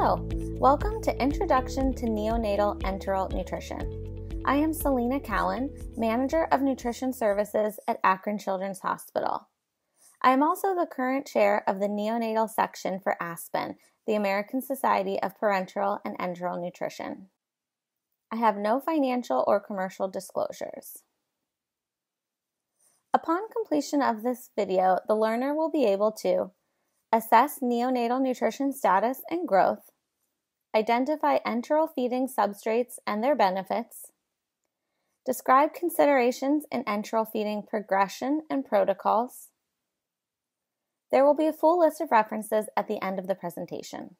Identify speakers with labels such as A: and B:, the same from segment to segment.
A: Hello, welcome to Introduction to Neonatal Enteral Nutrition. I am Selena Cowan, Manager of Nutrition Services at Akron Children's Hospital. I am also the current chair of the neonatal section for ASPEN, the American Society of Parenteral and Enteral Nutrition. I have no financial or commercial disclosures. Upon completion of this video, the learner will be able to assess neonatal nutrition status and growth, identify enteral feeding substrates and their benefits, describe considerations in enteral feeding progression and protocols. There will be a full list of references at the end of the presentation.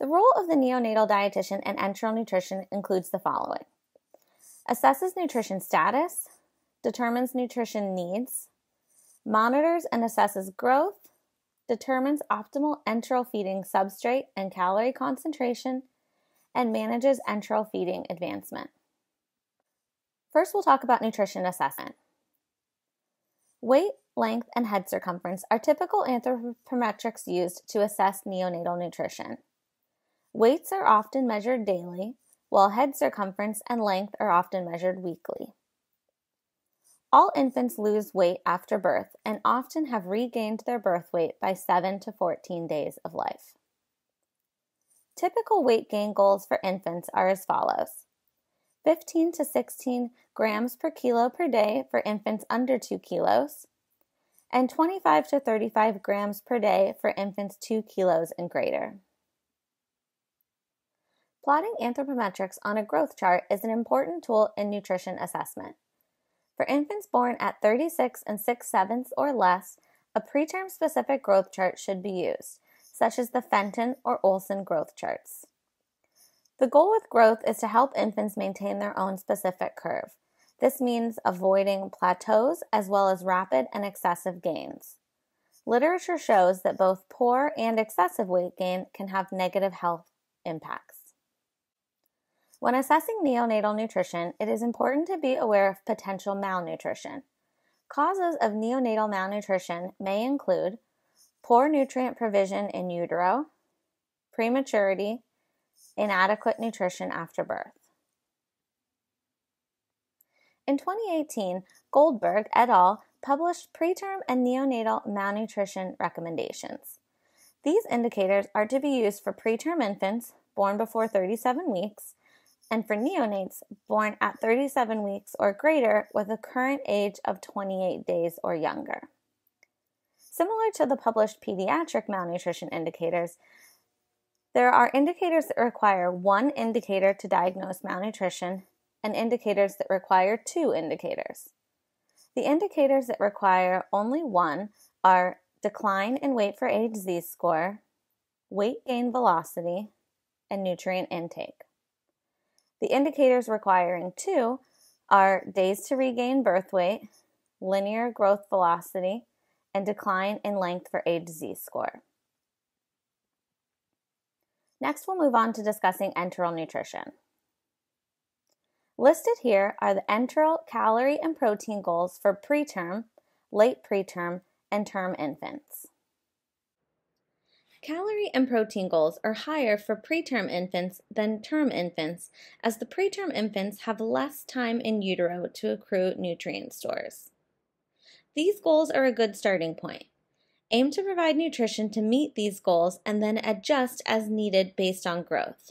A: The role of the neonatal dietitian in enteral nutrition includes the following assesses nutrition status, determines nutrition needs, monitors and assesses growth, determines optimal enteral feeding substrate and calorie concentration, and manages enteral feeding advancement. First, we'll talk about nutrition assessment. Weight, length, and head circumference are typical anthropometrics used to assess neonatal nutrition. Weights are often measured daily, while head circumference and length are often measured weekly. All infants lose weight after birth and often have regained their birth weight by 7 to 14 days of life. Typical weight gain goals for infants are as follows 15 to 16 grams per kilo per day for infants under 2 kilos, and 25 to 35 grams per day for infants 2 kilos and greater. Plotting anthropometrics on a growth chart is an important tool in nutrition assessment. For infants born at 36 and 6 sevenths or less, a preterm specific growth chart should be used, such as the Fenton or Olsen growth charts. The goal with growth is to help infants maintain their own specific curve. This means avoiding plateaus as well as rapid and excessive gains. Literature shows that both poor and excessive weight gain can have negative health impacts. When assessing neonatal nutrition, it is important to be aware of potential malnutrition. Causes of neonatal malnutrition may include poor nutrient provision in utero, prematurity, inadequate nutrition after birth. In 2018, Goldberg et al. published preterm and neonatal malnutrition recommendations. These indicators are to be used for preterm infants born before 37 weeks and for neonates born at 37 weeks or greater with a current age of 28 days or younger. Similar to the published pediatric malnutrition indicators, there are indicators that require one indicator to diagnose malnutrition and indicators that require two indicators. The indicators that require only one are decline in weight for age Z score, weight gain velocity, and nutrient intake. The indicators requiring two are days to regain birth weight, linear growth velocity, and decline in length for age Z score. Next, we'll move on to discussing enteral nutrition. Listed here are the enteral calorie and protein goals for preterm, late preterm, and term infants. Calorie and protein goals are higher for preterm infants than term infants, as the preterm infants have less time in utero to accrue nutrient stores. These goals are a good starting point. Aim to provide nutrition to meet these goals and then adjust as needed based on growth.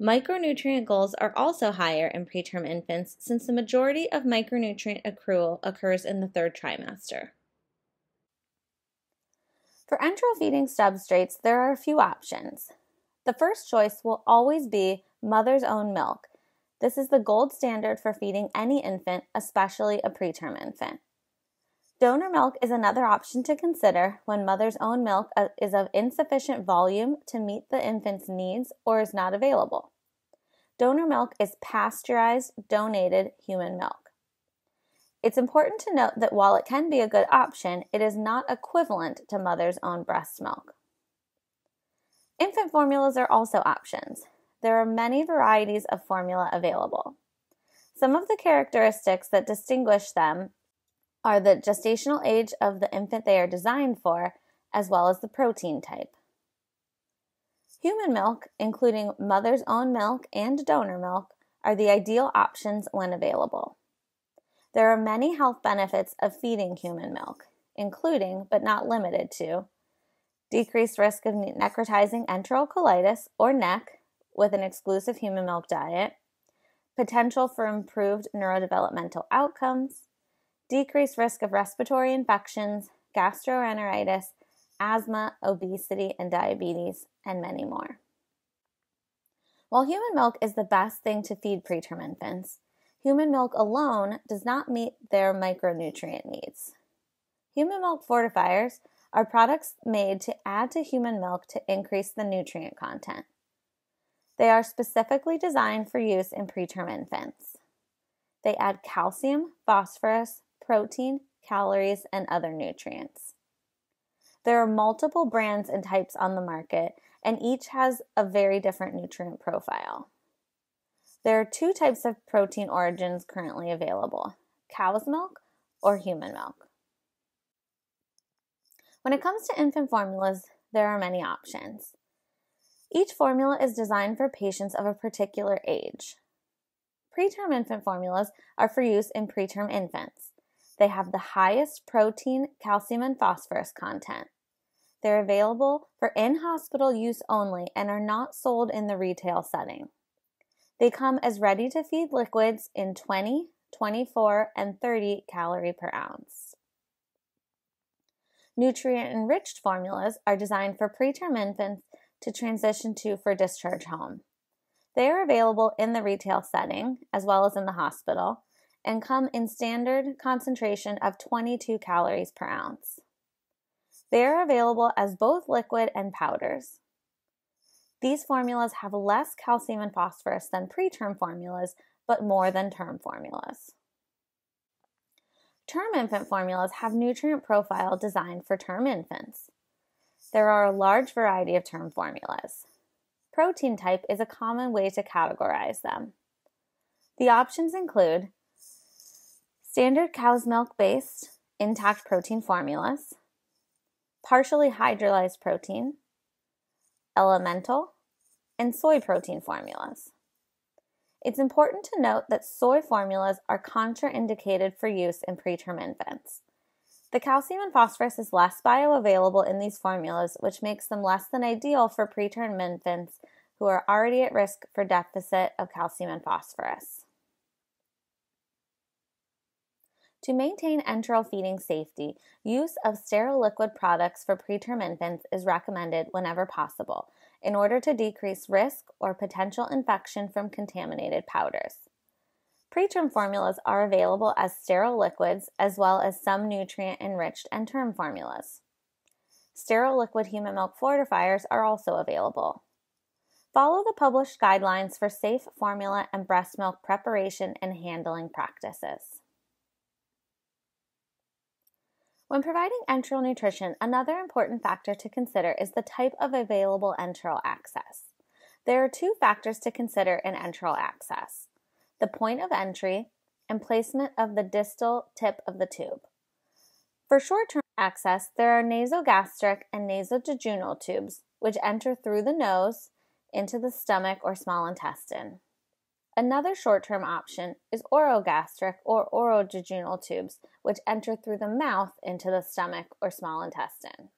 A: Micronutrient goals are also higher in preterm infants since the majority of micronutrient accrual occurs in the third trimester. For enteral feeding substrates, there are a few options. The first choice will always be mother's own milk. This is the gold standard for feeding any infant, especially a preterm infant. Donor milk is another option to consider when mother's own milk uh, is of insufficient volume to meet the infant's needs or is not available. Donor milk is pasteurized, donated human milk. It's important to note that while it can be a good option, it is not equivalent to mother's own breast milk. Infant formulas are also options. There are many varieties of formula available. Some of the characteristics that distinguish them are the gestational age of the infant they are designed for, as well as the protein type. Human milk, including mother's own milk and donor milk, are the ideal options when available. There are many health benefits of feeding human milk, including, but not limited to, decreased risk of necrotizing enterocolitis or NEC with an exclusive human milk diet, potential for improved neurodevelopmental outcomes, decreased risk of respiratory infections, gastroenteritis, asthma, obesity, and diabetes, and many more. While human milk is the best thing to feed preterm infants, human milk alone does not meet their micronutrient needs. Human milk fortifiers are products made to add to human milk to increase the nutrient content. They are specifically designed for use in preterm infants. They add calcium, phosphorus, protein, calories, and other nutrients. There are multiple brands and types on the market, and each has a very different nutrient profile. There are two types of protein origins currently available cow's milk or human milk. When it comes to infant formulas, there are many options. Each formula is designed for patients of a particular age. Preterm infant formulas are for use in preterm infants. They have the highest protein, calcium, and phosphorus content. They're available for in hospital use only and are not sold in the retail setting. They come as ready to feed liquids in 20, 24, and 30 calorie per ounce. Nutrient enriched formulas are designed for preterm infants to transition to for discharge home. They are available in the retail setting as well as in the hospital and come in standard concentration of 22 calories per ounce. They are available as both liquid and powders. These formulas have less calcium and phosphorus than preterm formulas, but more than term formulas. Term infant formulas have nutrient profile designed for term infants. There are a large variety of term formulas. Protein type is a common way to categorize them. The options include standard cow's milk based intact protein formulas, partially hydrolyzed protein, elemental, and soy protein formulas. It's important to note that soy formulas are contraindicated for use in preterm infants. The calcium and phosphorus is less bioavailable in these formulas, which makes them less than ideal for preterm infants who are already at risk for deficit of calcium and phosphorus. To maintain enteral feeding safety, use of sterile liquid products for preterm infants is recommended whenever possible in order to decrease risk or potential infection from contaminated powders. Preterm formulas are available as sterile liquids as well as some nutrient enriched term formulas. Sterile liquid human milk fortifiers are also available. Follow the published guidelines for safe formula and breast milk preparation and handling practices. When providing enteral nutrition, another important factor to consider is the type of available enteral access. There are two factors to consider in enteral access the point of entry and placement of the distal tip of the tube. For short term access, there are nasogastric and nasojejunal tubes, which enter through the nose into the stomach or small intestine. Another short term option is orogastric or orojejunal tubes, which enter through the mouth into the stomach or small intestine.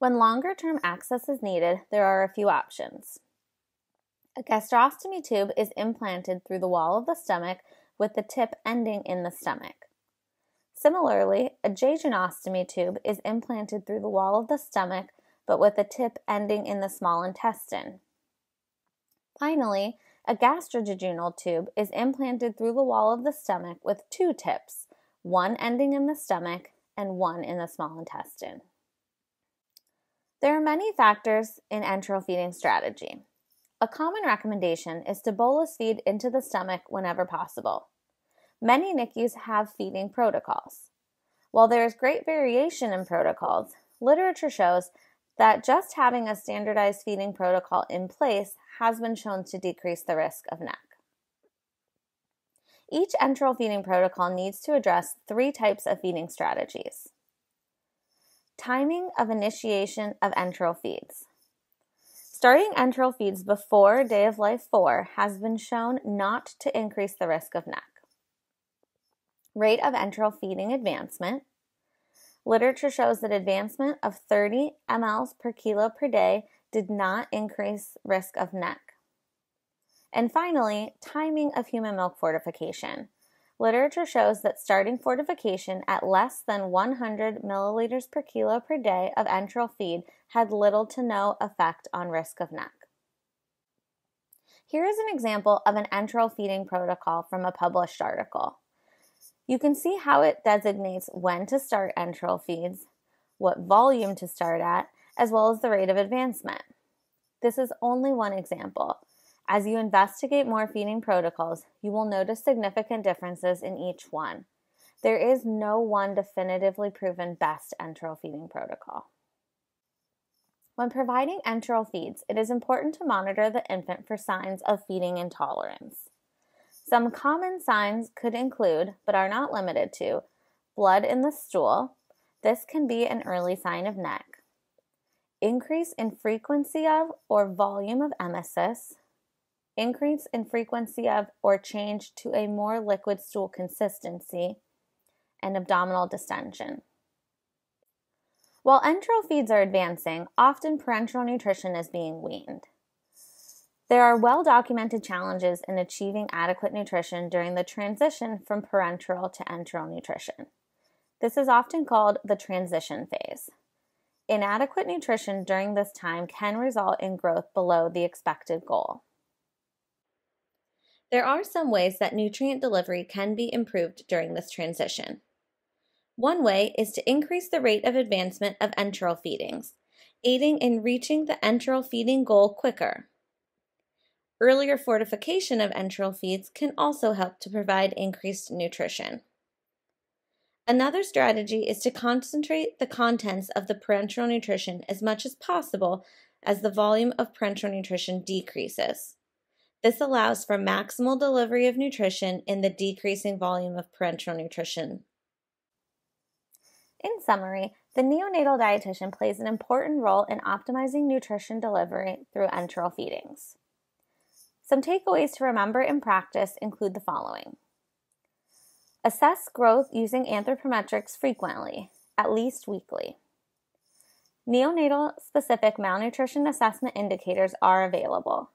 A: When longer term access is needed, there are a few options. A gastrostomy tube is implanted through the wall of the stomach with the tip ending in the stomach. Similarly, a jejunostomy tube is implanted through the wall of the stomach but with the tip ending in the small intestine. Finally, a gastrojejunal tube is implanted through the wall of the stomach with two tips, one ending in the stomach and one in the small intestine. There are many factors in enteral feeding strategy. A common recommendation is to bolus feed into the stomach whenever possible. Many NICUs have feeding protocols. While there is great variation in protocols, literature shows that just having a standardized feeding protocol in place has been shown to decrease the risk of NEC. Each enteral feeding protocol needs to address three types of feeding strategies. Timing of initiation of enteral feeds. Starting enteral feeds before day of life 4 has been shown not to increase the risk of NEC. Rate of enteral feeding advancement. Literature shows that advancement of 30 mLs per kilo per day did not increase risk of NEC. And finally, timing of human milk fortification. Literature shows that starting fortification at less than 100 milliliters per kilo per day of enteral feed had little to no effect on risk of NEC. Here is an example of an enteral feeding protocol from a published article. You can see how it designates when to start enteral feeds, what volume to start at, as well as the rate of advancement. This is only one example. As you investigate more feeding protocols, you will notice significant differences in each one. There is no one definitively proven best enteral feeding protocol. When providing enteral feeds, it is important to monitor the infant for signs of feeding intolerance. Some common signs could include, but are not limited to, blood in the stool. This can be an early sign of NEC. Increase in frequency of or volume of emesis. Increase in frequency of or change to a more liquid stool consistency. And abdominal distension. While enteral feeds are advancing, often parenteral nutrition is being weaned. There are well documented challenges in achieving adequate nutrition during the transition from parenteral to enteral nutrition. This is often called the transition phase. Inadequate nutrition during this time can result in growth below the expected goal. There are some ways that nutrient delivery can be improved during this transition. One way is to increase the rate of advancement of enteral feedings, aiding in reaching the enteral feeding goal quicker. Earlier fortification of enteral feeds can also help to provide increased nutrition. Another strategy is to concentrate the contents of the parenteral nutrition as much as possible as the volume of parenteral nutrition decreases. This allows for maximal delivery of nutrition in the decreasing volume of parenteral nutrition. In summary, the neonatal dietitian plays an important role in optimizing nutrition delivery through enteral feedings. Some takeaways to remember in practice include the following Assess growth using anthropometrics frequently, at least weekly. Neonatal specific malnutrition assessment indicators are available.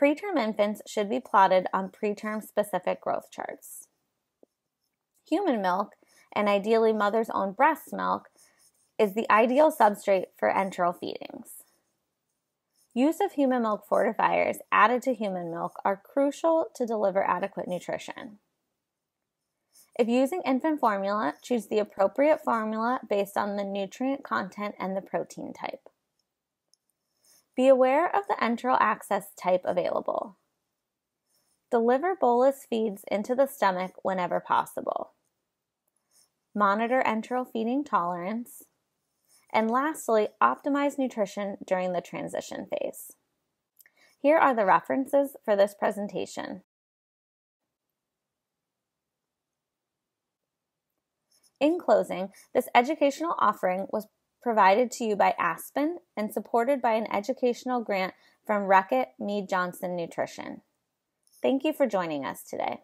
A: Preterm infants should be plotted on preterm specific growth charts. Human milk, and ideally mother's own breast milk, is the ideal substrate for enteral feedings. Use of human milk fortifiers added to human milk are crucial to deliver adequate nutrition. If using infant formula, choose the appropriate formula based on the nutrient content and the protein type. Be aware of the enteral access type available. Deliver bolus feeds into the stomach whenever possible. Monitor enteral feeding tolerance. And lastly, optimize nutrition during the transition phase. Here are the references for this presentation. In closing, this educational offering was provided to you by Aspen and supported by an educational grant from Reckitt Mead Johnson Nutrition. Thank you for joining us today.